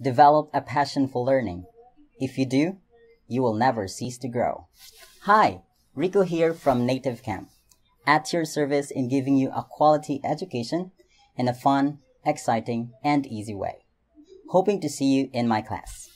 Develop a passion for learning. If you do, you will never cease to grow. Hi, Riku here from Native Camp, at your service in giving you a quality education in a fun, exciting, and easy way. Hoping to see you in my class.